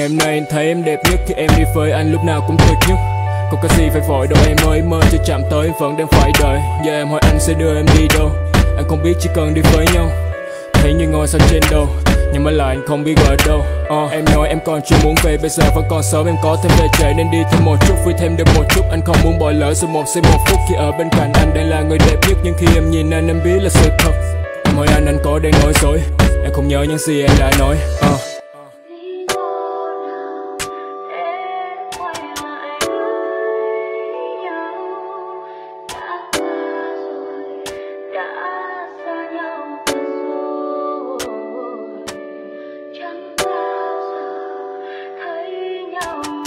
ngày hôm nay anh thấy em đẹp nhất khi em đi với anh lúc nào cũng tuyệt nhất. Không có gì phải vội đâu em ơi mơ chưa chạm tới em vẫn đang phải đợi. Giờ em hỏi anh sẽ đưa em đi đâu? Anh không biết chỉ cần đi với nhau. Thấy như ngôi sao trên đầu Nhưng mà lại anh không biết ở đâu. Uh, Em nói em còn chưa muốn về Bây giờ vẫn còn sớm em có thêm về trễ Nên đi thêm một chút vui thêm được một chút. Anh không muốn bỏ lỡ dù một giây một phút Khi ở bên cạnh anh. Đây là người đẹp nhất Nhưng khi em nhìn anh em biết là sự thật. Em hỏi anh anh có đang nói dối Em không nhớ những gì em đã nói. Uh. Oh.